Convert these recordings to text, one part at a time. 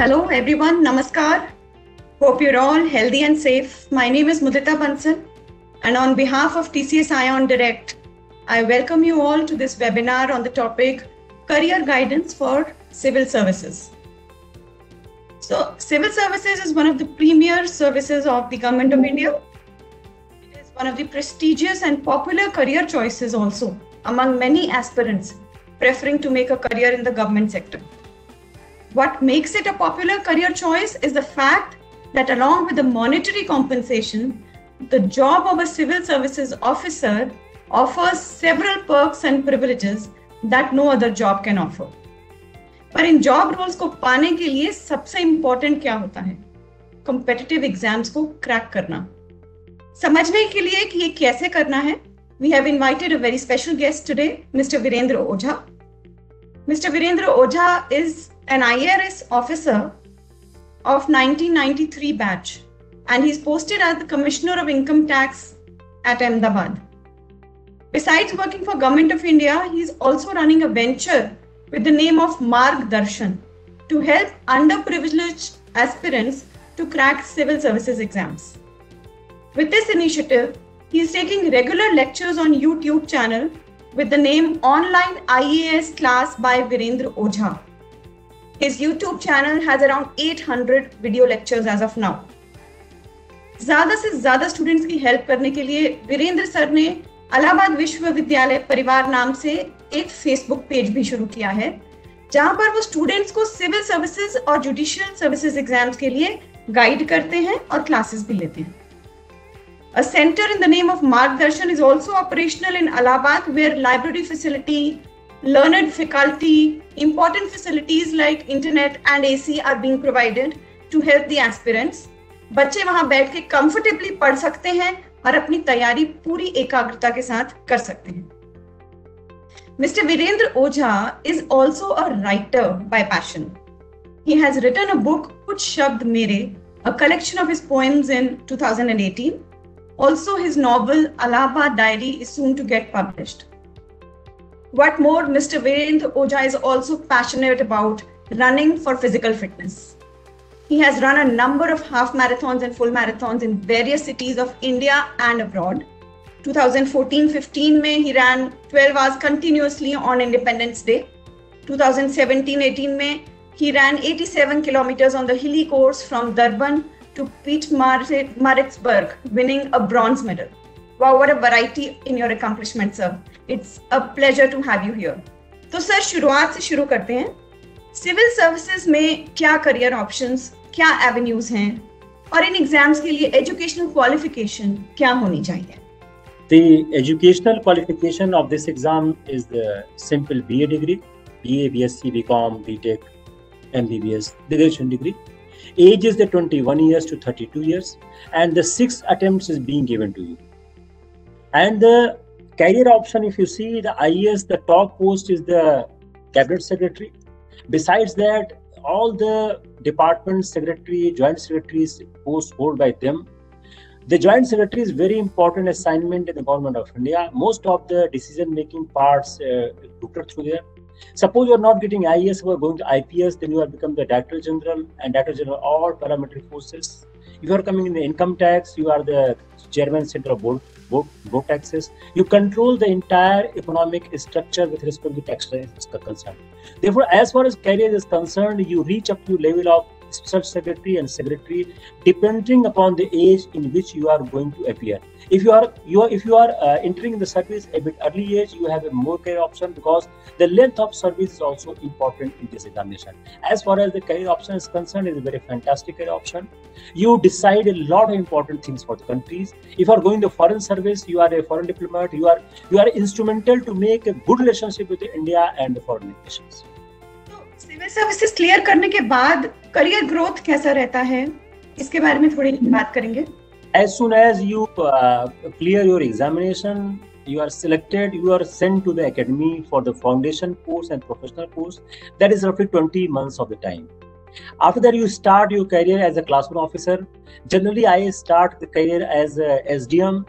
Hello, everyone. Namaskar. Hope you're all healthy and safe. My name is Mudita Bansal, and on behalf of TCS Ion Direct, I welcome you all to this webinar on the topic Career Guidance for Civil Services. So, civil services is one of the premier services of the Government of India. It is one of the prestigious and popular career choices also among many aspirants preferring to make a career in the government sector. What makes it a popular career choice is the fact that, along with the monetary compensation, the job of a civil services officer offers several perks and privileges that no other job can offer. पर इन job roles को पाने के लिए सबसे important क्या होता है competitive exams को क्रैक करना समझने के लिए कि ये कैसे करना है we have invited a very special guest today mister Virendra Ojha mister Virendra Ojha is an IRS officer of 1993 batch and he's posted as the Commissioner of Income Tax at Ahmedabad. Besides working for Government of India, he's also running a venture with the name of Marg Darshan to help underprivileged aspirants to crack civil services exams. With this initiative, he is taking regular lectures on YouTube channel with the name Online IAS Class by Virendra Ojha. His YouTube channel has around 800 video lectures as of now. ज़्यादा से ज़्यादा students की help करने के लिए Virendra sir ने अलाहाबाद विश्वविद्यालय परिवार नाम से एक Facebook पेज भी शुरू किया है, जहाँ पर वो स्टूडेंट्स को सिविल सर्विसेज़ और जुडिशियल सर्विसेज़ एग्ज़ाम्स के लिए गाइड करते हैं और क्लासेस भी लेते हैं a centre in the name of Margdarshan is also operational in Allahabad where library facility learned faculty, important facilities like internet and AC are being provided to help the aspirants. बच्चे वहां बैठ के comfortably पढ़ सकते हैं और अपनी तैयारी पूरी एकाग्रता के साथ कर सकते हैं Mr. Virendra Ojha is also a writer by passion. He has written a book, Kuch Shabd Mere, a collection of his poems in 2018. Also, his novel Allahabad Diary is soon to get published. what more, Mr. Virendra Ojha is also passionate about running for physical fitness. He has run a number of half marathons and full marathons in various cities of India and abroad. 2014-15 May, he ran 12 hours continuously on Independence Day. 2017-18 May, he ran 87 kilometers on the hilly course from Durban to Pietermaritzburg, winning a bronze medal. Wow, what a variety in your accomplishment, sir. It's a pleasure to have you here. तो sir शुरुआत से शुरू करते हैं civil services में क्या career options क्या avenues हैं और इन एग्ज़ाम्स के लिए एजुकेशनल क्वालिफिकेशन क्या होनी चाहिए The educational qualification of this exam is the simple BA degree, BA, BSc, BCom, BTech, MBBS, graduation degree. Age is the 21 years to 32 years, and the six attempts is being given to you. And the career option, if you see the IAS, the top post is the cabinet secretary. Besides that, all the department secretary, joint secretaries posts hold by them. The joint secretary is very important assignment in the government of India. Most of the decision making parts uh, through there. Suppose you are not getting IAS, you are going to IPS, then you have become the Director General and Director General all paramilitary forces. If you are coming in the income tax, you are the chairman center of board board, taxes. You control the entire economic structure with respect to tax is concerned. Therefore, as far as career is concerned, you reach up to level of special secretary and secretary depending upon the age in which you are going to appear if you are you are if you are uh, entering the service a bit early age you have a more career option because the length of service is also important in this examination as far as the career option is concerned it is a very fantastic career option you decide a lot of important things for the countries if you are going to foreign service you are a foreign diplomat you are you are instrumental to make a good relationship with india and the foreign nations civil services clear करने के बाद career growth कैसा रहता है इसके बारे में थोड़ी बात करेंगे as soon as you uh, clear your examination you are selected you are sent to the academy for the foundation course and professional course that is roughly 20 months of the time after that you start your career as a classroom officer generally i start the career as a sdm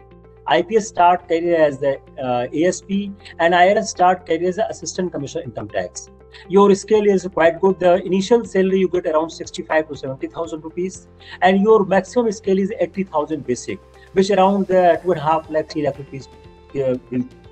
ips start career as the uh, asp and irs start career as assistant commissioner income tax your scale is quite good. The initial salary you get around 65 to 70,000 rupees, and your maximum scale is 80,000 basic, which around uh, two and a half lakh, three lakh rupees uh,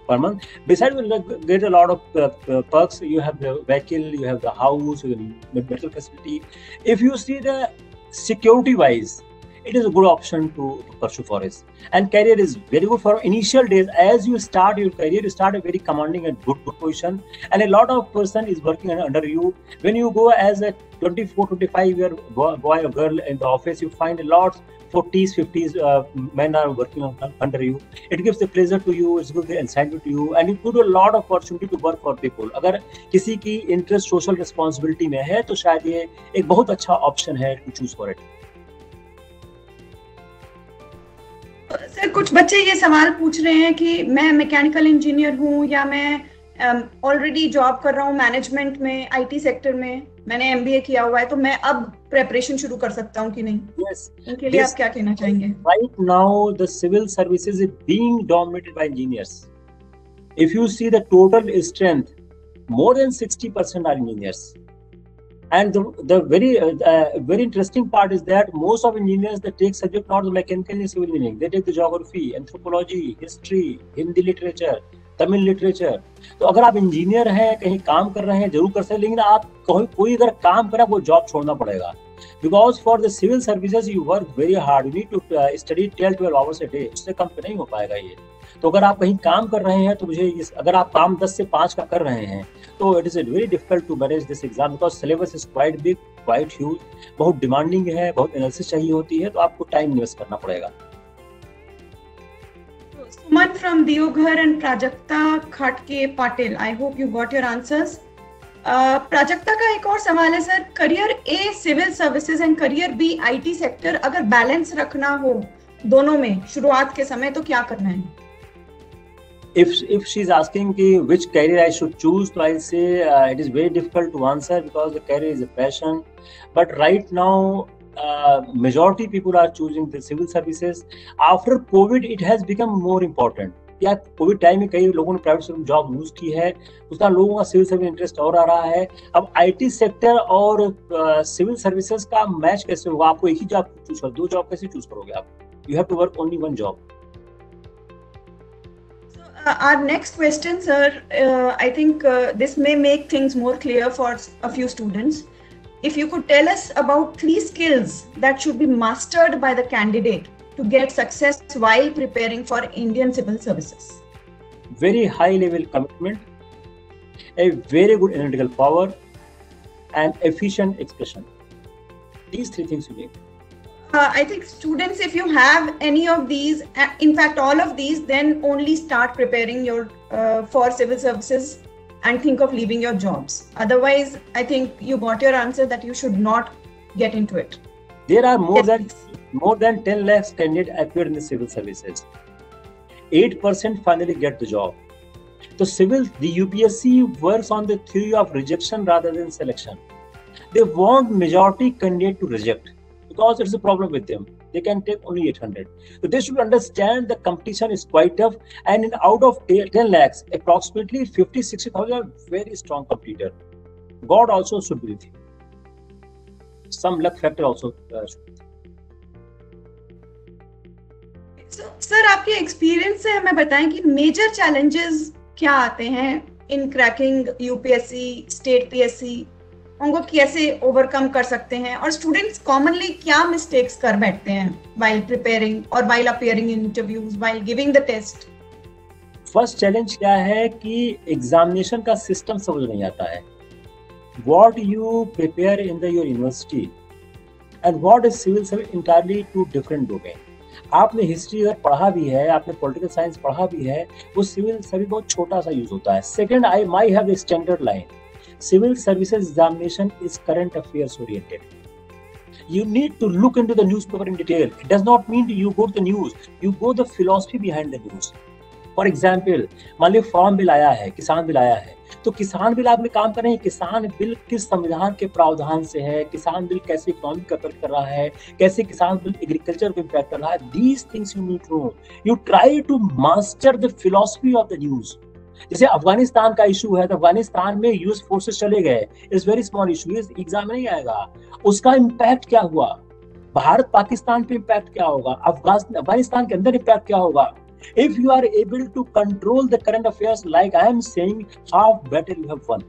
per month. Besides, you get a lot of uh, perks. You have the vehicle, you have the house, you have the medical facility. If you see the security wise, it is a good option to, to pursue forest and career is very good for initial days as you start your career you start a very commanding and good, good position and a lot of person is working under you when you go as a 24 25 year boy or girl in the office you find a lot 40s 50s uh, men are working on, under you it gives the pleasure to you it's good incentive to you and you give a lot of opportunity to work for people अगर किसी की interest social responsibility में है तो शायद ये एक बहुत अच्छा ऑप्शन है to choose for it Sir कुछ बच्चे ये सवाल पूछ रहे हैं कि मैं मैकेनिकल इंजीनियर हूँ या मैं ऑलरेडी um, जॉब कर रहा हूँ मैनेजमेंट में आईटी सेक्टर में मैंने एमबीए किया हुआ है तो मैं अब प्रेपरेशन शुरू कर सकता हूँ कि नहीं? Yes. इनके लिए आप क्या कहना चाहेंगे? Right now the civil services is being dominated by engineers if you see the total strength more than 60% are engineers. And the, the very uh, uh, very interesting part is that most of engineers they take subject not like chemical civil engineering they take the geography anthropology history hindi literature Tamil literature तो अगर आप engineer हैं कहीं काम कर रहे हैं ज़रूर कर सकते लेकिन आप कोई कोई अगर काम करा वो जॉब छोड़ना पड़ेगा because for the civil services you work very hard you need to study till twelve hours a day उससे कम पे नहीं हो पाएगा ये तो अगर आप कहीं काम कर रहे हैं तो मुझे इस, अगर आप काम 10 से 5 का कर रहे हैं तो it is very difficult to manage this exam because syllabus is quite big quite huge बहुत डिमांडिंग है, बहुत एनालिसिस चाहिए होती है तो आपको टाइम इन्वेस्ट करना पड़ेगा Suman from Deoghar and Prajakta Khatke Patil. I hope you got your answers. Prajakta का एक और सवाल है sir career A civil services and career B IT sector अगर बैलेंस रखना हो दोनों में, शुरुआत के समय तो क्या करना है if if she's asking ki which career I should choose, so I'll say uh, it is very difficult to answer because the career is a passion. But right now, uh, majority people are choosing the civil services. After COVID, it has become more important. या COVID time में कई लोगों ने private sector job use की है उसका लोगों का सिविल सर्विस इंटरेस्ट और आ रहा है अब आईटी सेक्टर और सिविल uh, सर्विसेज़ का मैच कैसे होगा आपको एक ही जॉब चूज़ कर दो जॉब कैसे चूज़ करोगे आप you have to work only one job Uh, our next question, sir, uh, I think uh, this may make things more clear for a few students. If you could tell us about three skills that should be mastered by the candidate to get success while preparing for Indian civil services. Very high level commitment, a very good analytical power, and efficient expression. These three things you need uh, I think students, if you have any of these, uh, in fact, all of these, then only start preparing your uh, for civil services and think of leaving your jobs. Otherwise, I think you got your answer that you should not get into it. There are more yes. than more than 10 lakhs candidates appeared in the civil services. 8% finally get the job. So civil, the UPSC works on the theory of rejection rather than selection. They want majority candidate to reject because it's a problem with them. They can take only 800. So they should understand the competition is quite tough. And in, out of 10 lakhs, approximately 50, 60,000 are very strong competitor. God also should be with you. Some luck factor also uh, sir आपके experience से हमें बताएं कि major challenges क्या आते हैं in cracking UPSC state PSC उनको कैसे ओवरकम कर सकते हैं? और स्टूडेंट्स कॉमनली क्या मिस्टेक्स कर बैठते हैं वाइल प्रिपेयरिंग और while appearing in interviews while giving the test first challenge क्या है कि एग्जामिनेशन का सिस्टम समझ नहीं आता है। What you prepare in the, your university and what is civil service entirely two different domain. आपने हिस्ट्री अगर पढ़ा भी है, आपने पॉलिटिकल साइंस पढ़ा भी है, वो सिविल सर्विस बहुत छोटा सा यूज़ होता है। Second I my have standard line civil services examination is current affairs oriented you need to look into the newspaper in detail it does not mean you go to the news you go the philosophy behind the news for example मान लीजिए form bill आया है किसान bill आया है तो किसान bill आपने काम कर रहे हैं किसान बिल किस संविधान के प्रावधान से है किसान बिल कैसे इकोनॉमिक का कर रहा है कैसे किसान बिल एग्रीकल्चर को इम्पैक्ट कर रहा है these things you need to you try to master the philosophy of the news जैसे अफ़गानिस्तान का इशू है तो अफ़गानिस्तान में यूएस फोर्सेस चले गए it's very small issue exam में नहीं आएगा उसका इम्पैक्ट क्या हुआ भारत पाकिस्तान पे इम्पैक्ट क्या होगा अफ़गानिस्तान के अंदर इम्पैक्ट क्या होगा if you are able to control the current affairs like i am saying half better you have won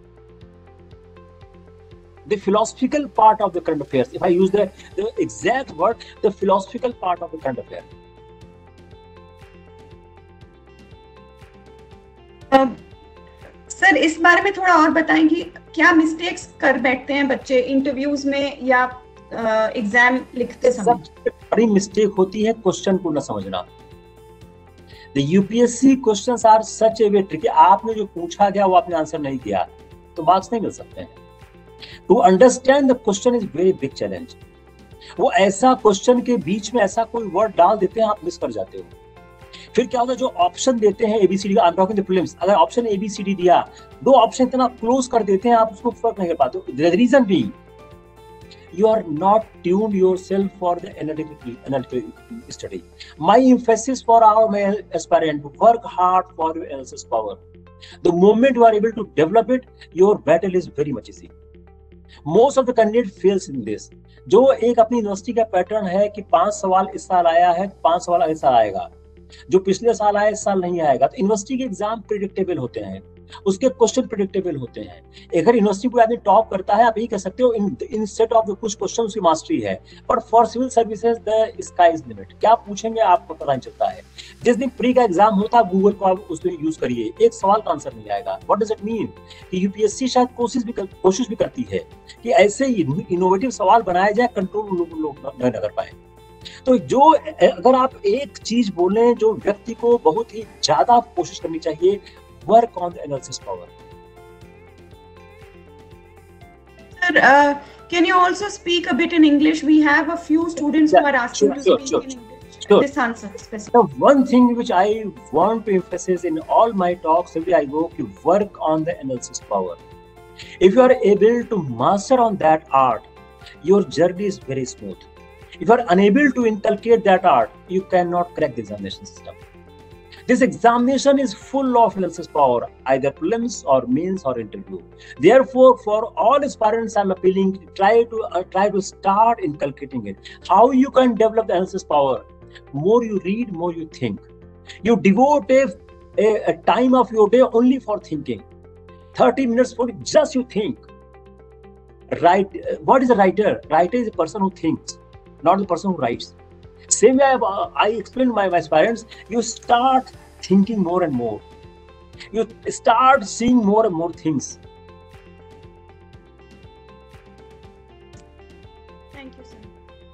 the philosophical part of the current affairs if i use the, the exact word the philosophical part of the current affair sir इस बारे में थोड़ा और बताएँ कि क्या mistakes कर बैठते हैं बच्चे इंटरव्यूज़ में या एग्ज़ाम लिखते समय? बड़ी मिस्टेक होती है क्वेश्चन को न समझना the UPSC question are such a way tricky आपने जो पूछा गया वो आपने आंसर नहीं किया तो मार्क्स नहीं मिल सकते हैं। To understand the question is very big challenge वो ऐसा क्वेश्चन के बीच में ऐसा कोई वर्ड डाल देते हैं आप मिस कर जाते हो। फिर क्या होता है जो ऑप्शन देते हैं A B C D I am talking the prelims अगर option A B C D दिया दो ऑप्शन इतना क्लोज कर देते हैं आप उसको फ़र्क नहीं पाते the reason be you are not tuned yourself for the analytical, analytical study. My emphasis for our male aspirant, work hard for your analysis power. The moment you are able to develop it, your battle is very much easy. Most of the candidate fails in this. जो एक अपनी university का pattern है कि पाँच सवाल इस साल आया है पाँच सवाल अगले साल आएगा जो पिछले साल आया इस साल नहीं आएगा तो यूनिवर्सिटी के एग्ज़ाम प्रिडिक्टेबल होते हैं, उसके क्वेश्चन प्रिडिक्टेबल होते हैं। अगर यूनिवर्सिटी कोई आदमी टॉप करता है, आप यही कह सकते हो, इन इन सेट ऑफ़ कुछ क्वेश्चन उसकी मास्टरी है but for civil services the sky is limit क्या पूछेंगे, आपको पता नहीं चलता है। जिस दिन प्री का एग्ज़ाम होता है गूगल को आप उस दिन यूज़ करिए। एक सवाल का आंसर नहीं आएगा। व्हाट डज इट मीन कि यूपीएससी शायद कोशिश भी कोशिश भी करती है कि ऐसे इनोवेटिव सवाल बनाया जाए कंट्रोल लोग न कर पाए। तो जो अगर आप एक चीज़ बोले जो व्यक्ति को बहुत ही ज़्यादा कोशिश करनी चाहिए work on the analysis power Sir, uh, can you also speak a bit in English? We have a few students Yeah, who are asking sure, to sure, speak sure, in English. sure. This answer specifically. The one thing which I want to emphasize in all my talks, every I go, you work on the analysis power. If you are able to master on that art, your journey is very smooth. If you are unable to inculcate that art, you cannot crack the examination system. This examination is full of analysis power, either prelims or mains or interview. Therefore, for all aspirants, I'm appealing try to uh, try to start inculcating it. How you can develop the analysis power? More you read, more you think. You devote a, a, a time of your day only for thinking. 30 minutes for just you think. Right? What is a writer? Writer is a person who thinks, not the person who writes. Same way I've, uh, I explained my, my parents, you start thinking more and more. You start seeing more and more things. Thank you, sir.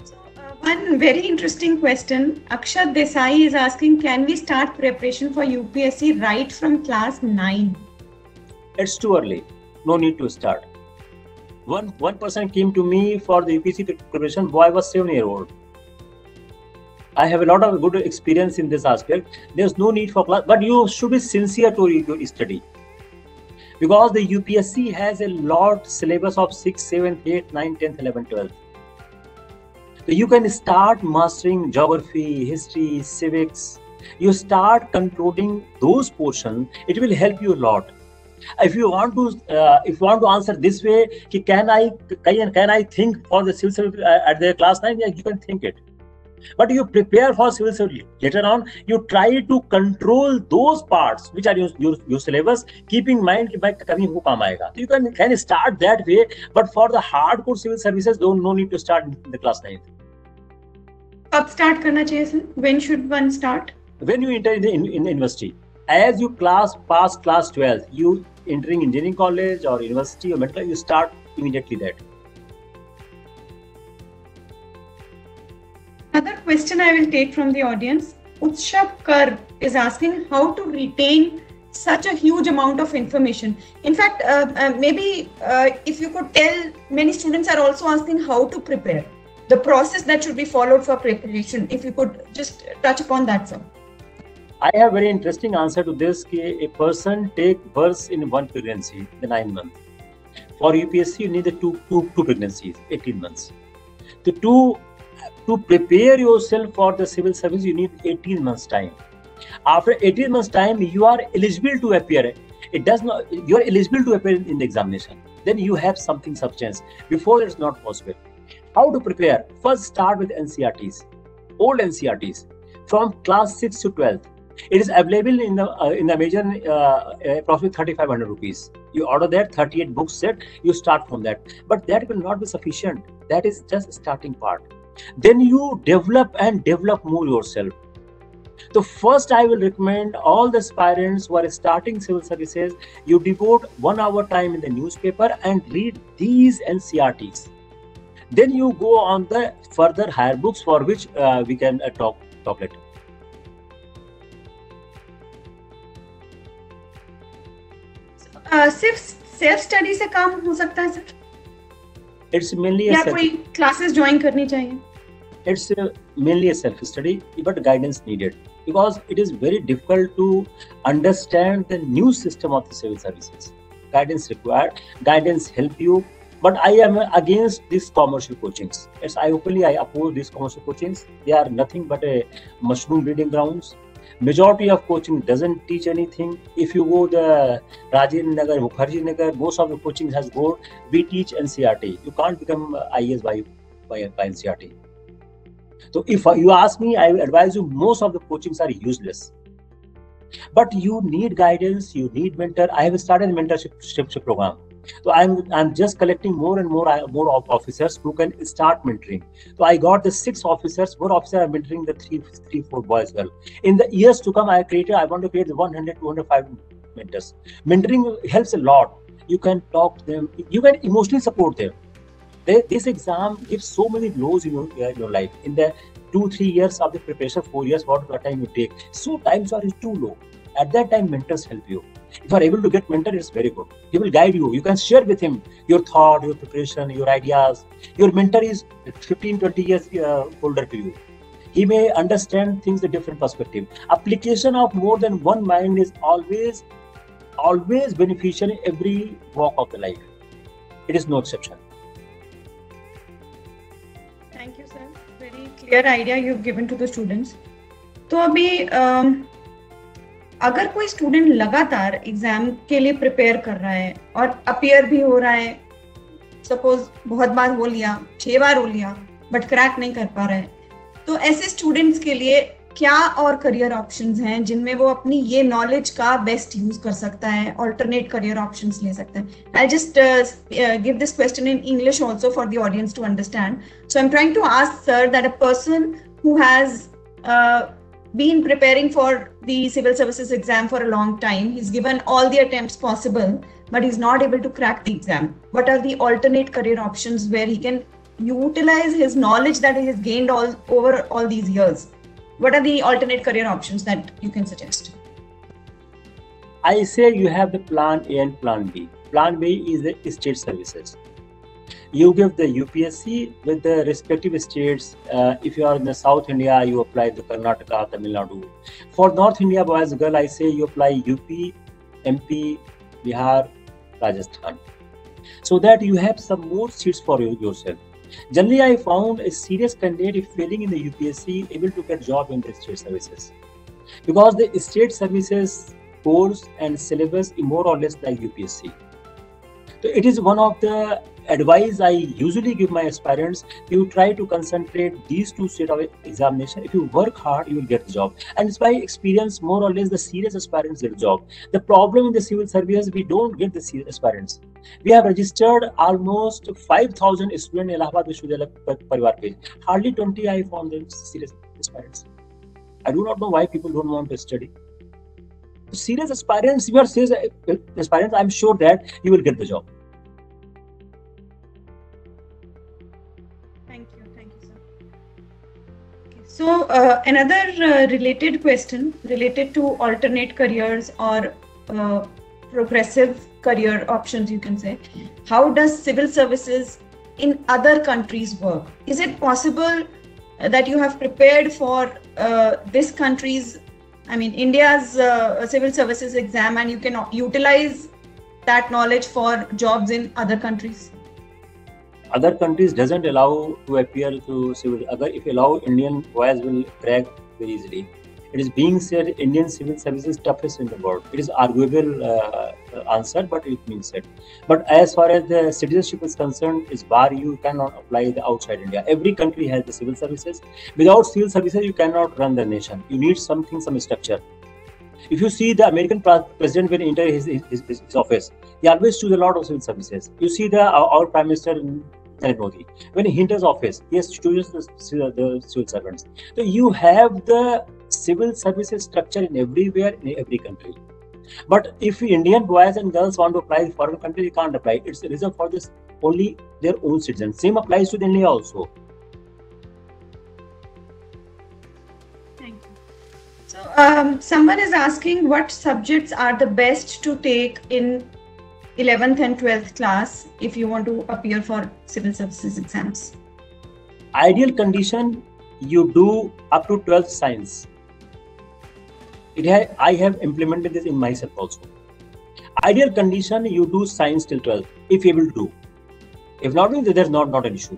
So, uh, one very interesting question. Akshat Desai is asking Can we start preparation for UPSC right from class 9? It's too early. No need to start. One one person came to me for the UPSC preparation. Boy was seven year old. I have a lot of good experience in this aspect. There's no need for class, but you should be sincere to your study. Because the UPSC has a lot syllabus of 6, 7, 8, 9, 10, 11, 12. So you can start mastering geography, history, civics. You start controlling those portions. It will help you a lot If you want to, uh, if you want to answer this way, कि can I can, can I think for the civil service at the class nine? Yeah, you can think it. But you prepare for civil service later on. You try to control those parts which are your your, your syllabus, keeping mind कि भाई कभी वो काम आएगा. So you can can start that way. But for the hardcore civil services, don't no need to start in the class nine. कब start करना चाहिए sir? When should one start? when you enter in the in, in the university as you class pass class 12 you entering engineering college or university or medical you start immediately that Another question I will take from the audience. Utshab Kar is asking how to retain such a huge amount of information. In fact, uh, uh, maybe uh, if you could tell, many students are also asking how to prepare. The process that should be followed for preparation. If you could just touch upon that, sir. I have very interesting answer to this a person take birth in one pregnancy the nine month for upsc you need the two two two pregnancies 18 months the two to prepare yourself for the civil service you need 18 months time After 18 months time, you are eligible to appear. It does not. You are eligible to appear in the examination. Then you have something substance. Before it's not possible. How to prepare? First, start with NCERTs, old NCERTs from class 6 to 12th. It is available in the uh, in the major uh, approximately 3500 rupees. You order that 38 books set. You start from that, but that will not be sufficient. That is just starting part. Then you develop and develop more yourself so first, I will recommend all the aspirants who are starting civil services, you devote one hour time in the newspaper and read these NCERTs. Then you go on the further higher books for which uh, we can uh, talk talk later. Uh, सिर्फ़ self study से काम हो सकता है sir it's mainly या कोई classes join करनी चाहिए it's uh, mainly a self study but guidance needed because it is very difficult to understand the new system of the civil services guidance required guidance help you but i am against these commercial coachings yes i openly i oppose these commercial coachings they are nothing but a mushroom breeding grounds majority of coaching doesn't teach anything if you go the rajendra nagar mukherjee nagar most of the coaching has go we teach ncert you can't become ias by by, by ncert so if you ask me, I will advise you most of the coachings are useless. But you need guidance, you need mentor. I have started mentorship program. So I'm I'm just collecting more and more uh, more officers who can start mentoring. So I got the six officers. Four officers are mentoring the three three four boys well. In the years to come, I created I want to create the 100 205 mentors. Mentoring helps a lot. You can talk to them. You can emotionally support them they, this exam gives so many blows in your, your life. In the two, three years of the preparation, four years, what time you take. So times are too low. At that time, mentors help you. If you are able to get mentor, it's very good. He will guide you. You can share with him your thought, your preparation, your ideas. Your mentor is 15, 20 years uh, older to you. He may understand things a different perspective. Application of more than one mind is always, always beneficial in every walk of the life. It is no exception. Clear idea you given to the students तो अभी um, अगर कोई student लगातार exam के लिए prepare कर रहा है और अपियर भी हो रहा है सपोज़ बहुत बार हो लिया, छह बार हो लिया बट क्रैक नहीं कर पा रहा है तो ऐसे स्टूडेंट्स के लिए क्या और करियर ऑप्शंस हैं जिनमें वो अपनी ये नॉलेज का बेस्ट यूज़ कर सकता है ऑल्टरनेट करियर ऑप्शंस ले सकता है? I just give this question in English also for the audience to understand so I am trying to ask sir that a person who has been preparing for the civil services exam for a long time. He's given all the attempts possible, but he's not able to crack the exam. What are the alternate career options where he can utilize his knowledge that he has gained all over all these years what are the alternate career options that you can suggest? I say you have the plan A and plan B. Plan B is the state services. You give the UPSC with the respective states. Uh, if you are in the South India, you apply the Karnataka, Tamil Nadu. For North India boys girl, I say you apply UP, MP, Bihar, Rajasthan, so that you have some more seats for you, yourself. Generally, I found a serious candidate if failing in the UPSC able to get job in the state services because the state services course and syllabus is more or less like UPSC. So it is one of the advice I usually give my aspirants. You try to concentrate these two state of examination. If you work hard, you will get the job. And it's by experience, more or less, the serious aspirants get the job. The problem in the civil service, we don't get the serious aspirants. We have registered almost 5,000 students in Allahabad Vishwavidyalaya Parivar page. Hardly 20 I found them serious aspirants. I do not know why people don't want to study. Serious aspirants, you are serious aspirants, I'm sure that you will get the job. So uh, another uh, related question related to alternate careers or uh, progressive career options, you can say. How does civil services in other countries work? Is it possible that you have prepared for uh, this country's, I mean, India's uh, civil services exam and you can utilize that knowledge for jobs in other countries? Other countries doesn't allow to appear to civil. Other if you allow Indian boys will crack very easily. it is being said Indian civil service is toughest in the world. It is arguable uh, answer, but it means it. But as far as the citizenship is concerned, is bar you cannot apply the outside India. Every country has the civil services. Without civil services, you cannot run the nation. You need something, some structure. If you see the American president when he enter his, his, his, office, he always choose a lot of civil services. You see the our, our prime minister Narendra Modi when he enters office, he has chooses the, the civil servants. So you have the civil services structure in everywhere in every country. But if Indian boys and girls want to apply in foreign country, they can't apply. It's reserved for this only their own citizens. Same applies to India also. Thank you. So um, someone is asking what subjects are the best to take in 11th and 12th class if you want to appear for civil services exams. Ideal condition you do up to 12th science ha- I have implemented this in myself also. Ideal condition, you do science till 12, if you able to do. If not, then there's not, not an issue.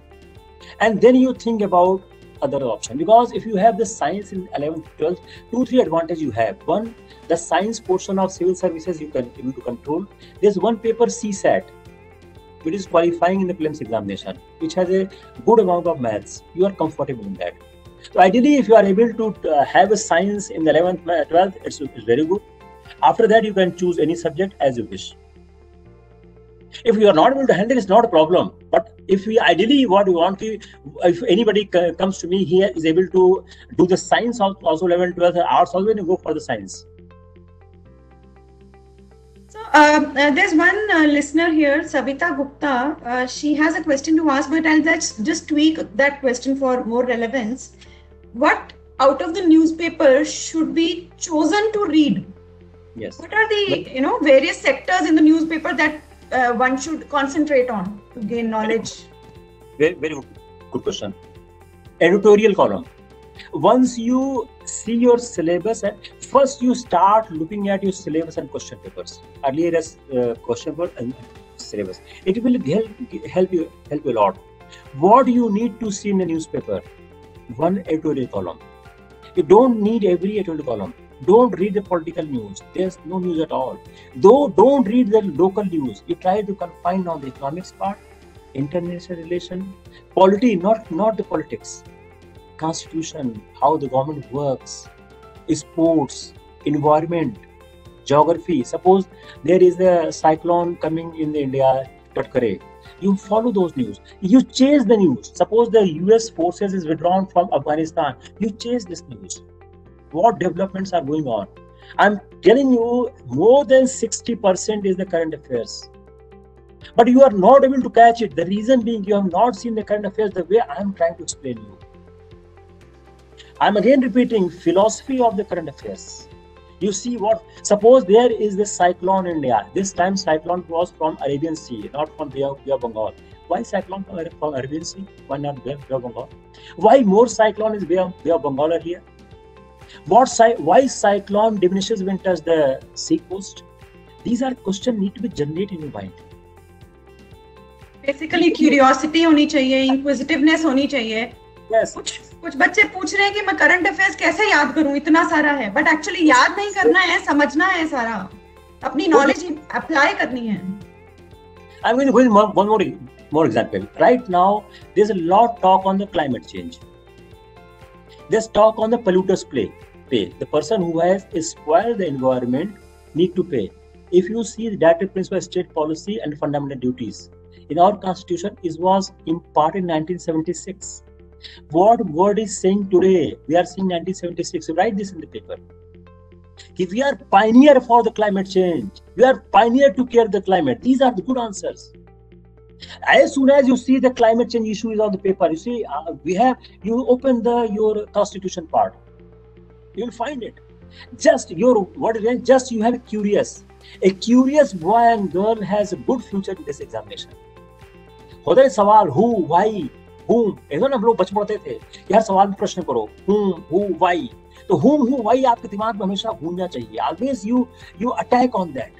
And then you think about other option. Because if you have the science in 11th 12th two three advantage you have. One the science portion of civil services you can able to control. There's one paper csat which is qualifying in the prelims examination which has a good amount of maths. You are comfortable in that. So ideally, if you are able to uh, have a science in the 11th, 12th, it's, it's very good. After that, you can choose any subject as you wish. If you are not able to handle, it's not a problem. But if we ideally what we want to, if anybody comes to me here is able to do the science of also 11, 12, arts also, then go for the science. So uh, uh, there's one uh, listener here, Savita Gupta. Uh, she has a question to ask, but I'll just, just tweak that question for more relevance what out of the newspaper should be chosen to read yes what are the you know various sectors in the newspaper that uh, one should concentrate on to gain knowledge. Very, very good question. Editorial column. Once you see your syllabus and first you start looking at your syllabus and question papers. Earlier as uh, question paper and syllabus. It will help help you help you a lot. What you need to see in the newspaper? One editorial column. You don't need every editorial column. Don't read the political news. There's no news at all. Though don't read the local news. You try to confine on the economics part, international relation, polity, not not the politics, constitution, how the government works, sports, environment, geography. Suppose there is a cyclone coming in India, Tatkare you follow those news you chase the news suppose the us forces is withdrawn from afghanistan you chase this news what developments are going on. I'm telling you more than 60% is the current affairs. But you are not able to catch it. The reason being you have not seen the current affairs the way i am trying to explain you. I'm again repeating philosophy of the current affairs. You see what suppose there is this cyclone in india. This time cyclone was from arabian sea not from bay of, bengal. Why cyclone from arabian sea? Why not bay of bengal? Why more cyclone is bay of, bengal earlier what why cyclone diminishes when touch the sea coast these are questions need to be generated in your mind basically curiosity honi chahiye inquisitiveness honi chahiye yes कुछ बच्चे पूछ रहे हैं कि मैं current affairs कैसे याद करूँ इतना सारा है बट एक्चुअली याद नहीं करना है समझना है सारा अपनी नॉलेज अप्लाई करनी है I'm going to give one more more example. Right now, there's a lot talk on the climate change. There's talk on the polluters pay. Pay. The person who has spoiled the environment need to pay. If you see the directive principle of state policy and fundamental duties in our constitution, it was imparted in 1976 what God is saying today? We are seeing 1976 so write this in the paper. If we are pioneer for the climate change we are pioneer to care the climate. These are the good answers as soon as you see the climate change issue is on the paper you see uh, we have you open the your constitution part you will find it just your what is it just you have a curious a curious boy and girl has a good future in this examination होता है सवाल who why हुम ऐसा ना हम लोग बच पड़ते थे यार सवाल में प्रश्न करो हुम हु वाई तो हुम हु वाई आपके दिमाग में हमेशा घूमना चाहिए always you you attack on that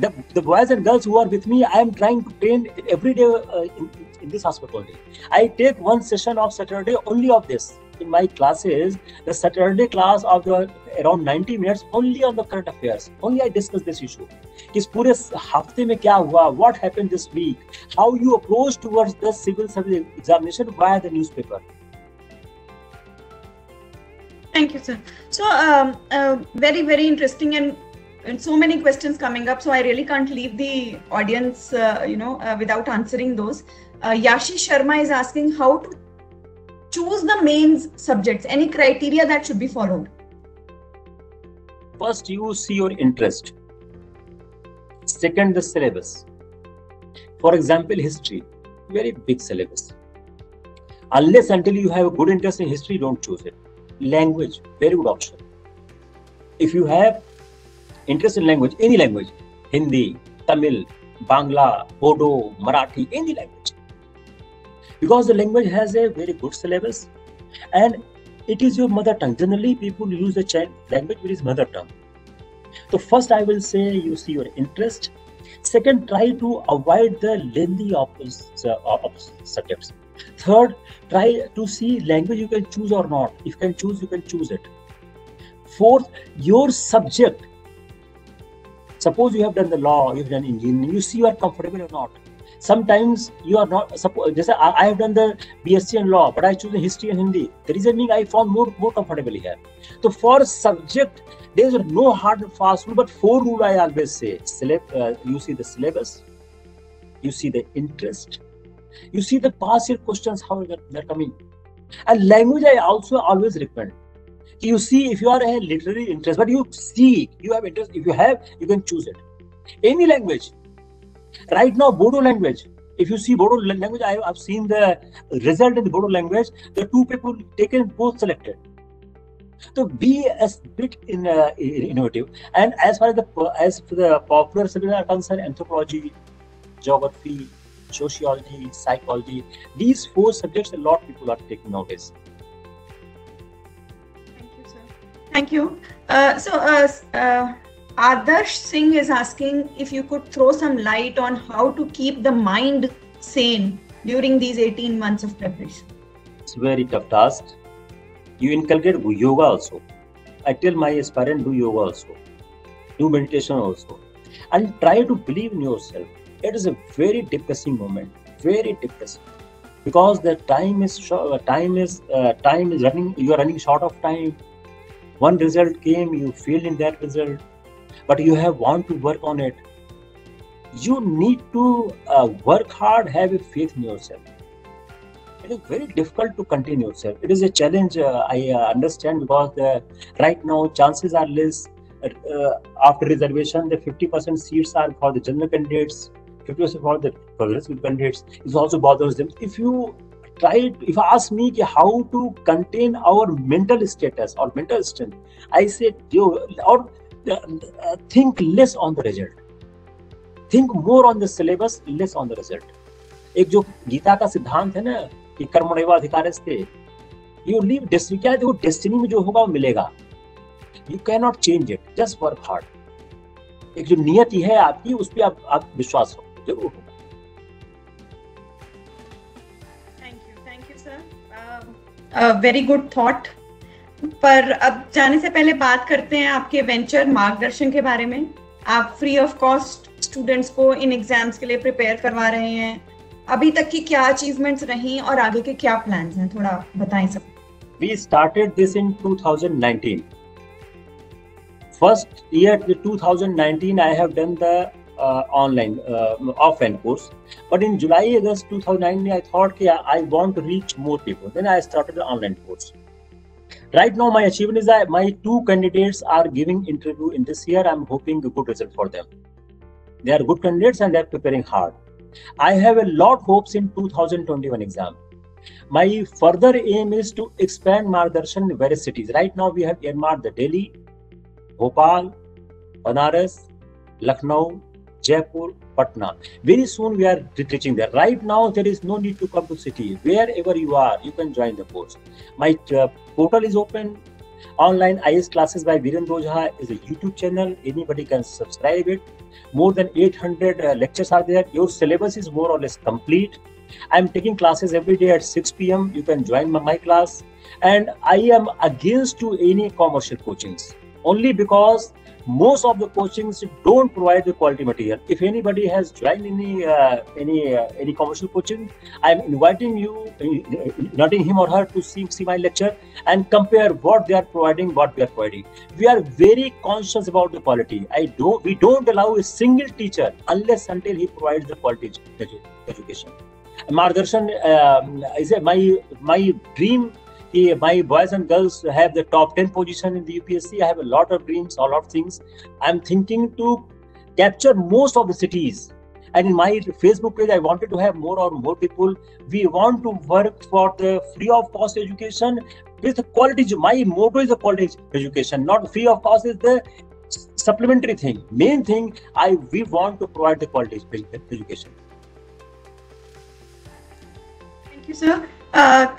the, the boys and girls who are with me, I am trying to train every day uh, in, in this hospital only. I take one session of Saturday only of this. in my classes, the Saturday class of the around 90 minutes only on the current affairs. Only I discuss this issue. इस पूरे हफ्ते में क्या हुआ? What happened this week? How you approach towards the civil service examination via the newspaper. Thank you, sir. So, um, uh, very, very interesting and, and so many questions coming up. So, I really can't leave the audience, uh, you know, uh, without answering those. Uh, Yashi Sharma is asking how to choose the mains subjects. Any criteria that should be followed? First, you see your interest. Second, the syllabus. For example, history, very big syllabus. Unless until you have a good interest in history, don't choose it language very good option if you have interest in language any language hindi tamil bangla bodo marathi any language because the language has a very good syllabus and it is your mother tongue generally people use the language which is mother tongue so first i will say you see your interest second try to avoid the lengthy uh, subjects Third, try to see language you can choose or not. If you can choose, you can choose it. Fourth, your subject. Suppose you have done the law, you've done engineering, you see you are comfortable or not. Sometimes you are not. Suppose just I, have done the BSc in law, but I choose history and Hindi. The reason being I found more more comfortable here. So for subject, there is no hard and fast rule, but four rule I always say. Select, uh, you see the syllabus, you see the interest, you see the past year questions how they're coming and language i also always recommend you see if you are a literary interest but you see you have interest if you have you can choose it. Any language. Right now bodo language. If you see bodo language i have seen the result in the bodo language. The two people taken both selected. So be a bit in, uh, innovative. And as far as the as for the popular subjects are concerned anthropology geography sociology, psychology. These four subjects a lot of people are taking nowadays. Thank you. Uh, so, uh, uh, Adarsh Singh is asking if you could throw some light on how to keep the mind sane during these 18 months of preparation. It's a very tough task. You inculcate yoga also. I tell my aspirant do yoga also, do meditation also, and try to believe in yourself it is a very depressing moment very depressing because the time is short, uh, time is uh, time is running you are running short of time one result came you failed in that result but you have want to work on it. You need to uh, work hard have a faith in yourself. It is very difficult to contain yourself. It is a challenge uh, i uh, understand because right now chances are less. Uh, after reservation the 50% seats are for the general candidates 50% for the progressive candidates. Is also bothers them. If you try if ask me कि how to contain our mental status और mental strength I say और think less on the result think more on the syllabus less on the result एक जो गीता का सिद्धांत है ना कि कर्म रेवा अधिकार थे यू लीव डेस्टिनी क्या देखो डेस्टिनी में जो होगा वो मिलेगा। You can not change it just for heart एक जो नियति है आपकी, उस पर आप विश्वास हो ज़रूर होगा। वेरी गुड थॉट पर अब जाने से पहले बात करते हैं आपके वेंचर मार्गदर्शन के बारे में। आप फ्री ऑफ़ कॉस्ट स्टूडेंट्स को इन एग्ज़ाम्स के लिए प्रिपेयर करवा रहे हैं। अभी तक की क्या अचीवमेंट्स रही और आगे के क्या प्लान्स हैं? थोड़ा बताएँ सब। We started this in 2019 first year 2019 I have done the uh, online uh, offline course. But in july august 2009 i thought yeah, i want to reach more people. Then i started the online course. Right now my achievement is that my two candidates are giving interview in this year. I'm hoping a good result for them. They are good candidates and they're preparing hard. I have a lot hopes in 2021 exam. My further aim is to expand Margdarshan in various cities. Right now, we have earmarked the Delhi, Bhopal, Banaras, Lucknow, Jaipur, Patna. Very soon we are reaching there. Right now, there is no need to come to city. Wherever you are, you can join the course. My uh, portal is open. Online IAS classes by Virendra Ojha is a YouTube channel. Anybody can subscribe it. More than 800 uh, lectures are there. Your syllabus is more or less complete. I'm taking classes every day at 6 p.m. You can join my, my class. And I am against to any commercial coachings only because most of the coachings don't provide the quality material. If anybody has joined any uh, any uh, any commercial coaching i'm inviting you inviting him or her to see, see my lecture and compare what they are providing what we are providing. We are very conscious about the quality. I don't we don't allow a single teacher unless until he provides the quality education. Marg Darshan um, is my my dream my boys and girls have the top 10 position in the UPSC. I have a lot of dreams, a lot of things. I'm thinking to capture most of the cities. And in my Facebook page, I wanted to have more or more people. We want to work for the free of cost education with quality. My motto is the quality education, not free of cost is the supplementary thing. Main thing, I we want to provide the quality education. Thank you, sir.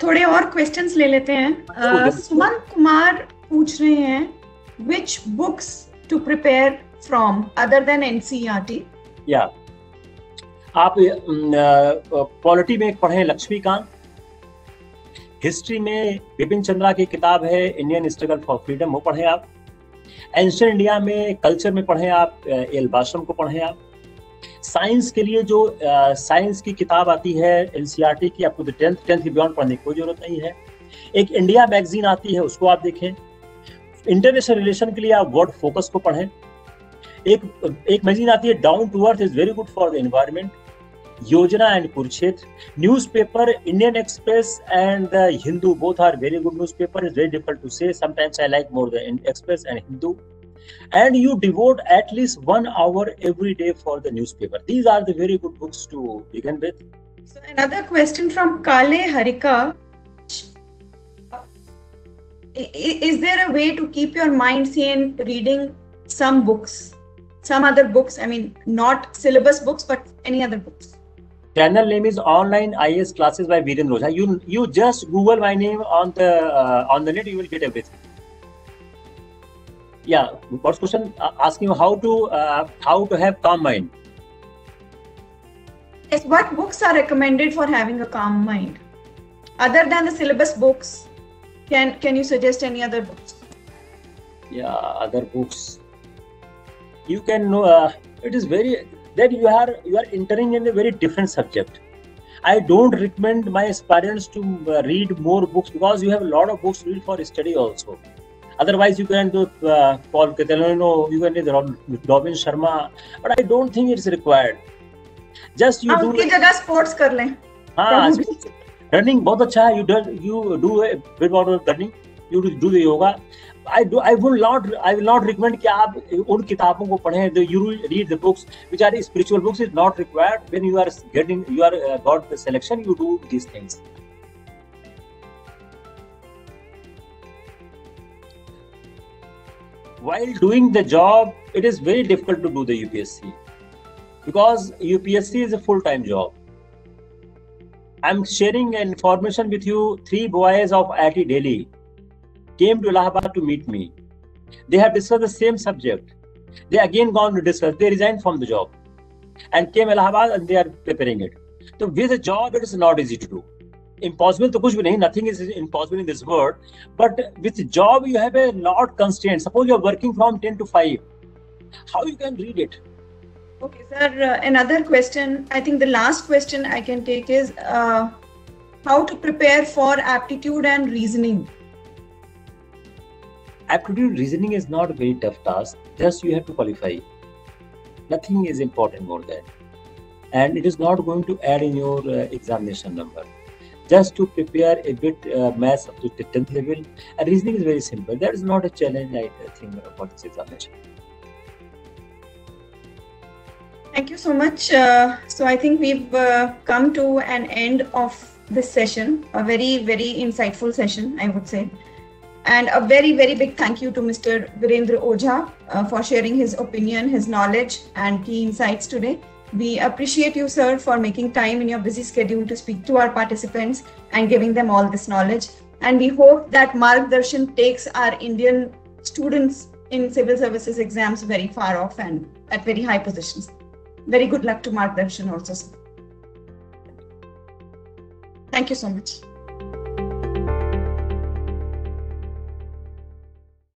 थोड़े और questions ले लेते हैं। सुमन कुमार पूछ रहे हैं which books to prepare from other than NCERT या आप पॉलिटी में पढ़े लक्ष्मीकांत। हिस्ट्री में बिपिन चंद्रा की किताब है इंडियन स्ट्रगल फॉर फ्रीडम वो पढ़े आप। एंशियन इंडिया में कल्चर में पढ़े आप एल बाश्रम को पढ़े आप। साइंस के लिए जो साइंस की किताब आती है एनसीईआरटी की, आपको टेंथ टेंथ की बियॉन्ड पढ़ने की कोई ज़रूरत नहीं है। एक इंडिया मैगजीन आती है, उसको आप देखें। इंटरनेशनल रिलेशन के लिए आप वर्ड फोकस को पढ़ें। एक एक मैगजीन आती है down to earth is very good for the environment Yojana and Kurukshetra newspaper Indian Express and Hindu both are very good newspaper is very difficult to say sometimes I like more the Express and Hindu and you devote at least one hour every day for the newspaper. These are the very good books to begin with. So another question from Kale Harika. Is there a way to keep your mind sane reading some books, some other books? I mean, not syllabus books, but any other books. Channel name is Online IAS Classes by Virendra Ojha. You you just Google my name on the uh, on the net, you will get everything yeah first question uh, asking how to uh, how to have calm mind. Yes what books are recommended for having a calm mind? Other than the syllabus books can can you suggest any other books? Yeah other books. You can know uh, it is very that you are you are entering in a very different subject. I don't recommend my aspirants to uh, read more books because you have a lot of books to read for study also Otherwise, you can do uh, Paul Catalano, you can do Robin Sharma, but I don't think it's required. Just you do. जगह sports कर लें. हाँ, running बहुत अच्छा है. You do you do a bit about running. You do the yoga. I do. I will not. I will not recommend कि आप उन किताबों को पढ़ें. The you read the books which are spiritual books is not required. When you are getting you are uh, got the selection, you do these things. While doing the job, it is very difficult to do the UPSC because UPSC is a full time job. I'm sharing information with you. Three boys of IIT Delhi came to Allahabad to meet me. They have discussed the same subject. They again gone to discuss. They resigned from the job and came Allahabad and they are preparing it. So with a job, it is not easy to do. Impossible to kuch bhi nahi nothing is impossible in this world but with job you have a lot constraint. Suppose you are working from 10 to 5 how you can read it? Okay sir uh, another question. I think the last question i can take is uh, how to prepare for aptitude and reasoning? Aptitude reasoning is not a very tough task. Just you have to qualify. Nothing is important more than. And it is not going to add in your uh, examination number just to prepare a bit uh, maths up to the 10th level. And reasoning is very simple. That is not a challenge, I think, for this examination. Thank you so much. Uh, so I think we've uh, come to an end of this session, a very, very insightful session, I would say. And a very, very big thank you to Mr. Virendra Ojha uh, for sharing his opinion, his knowledge, and key insights today. We appreciate you, sir, for making time in your busy schedule to speak to our participants and giving them all this knowledge. And we hope that Marg Darshan takes our Indian students in civil services exams very far off and at very high positions. Very good luck to Marg Darshan also, sir. Thank you so much.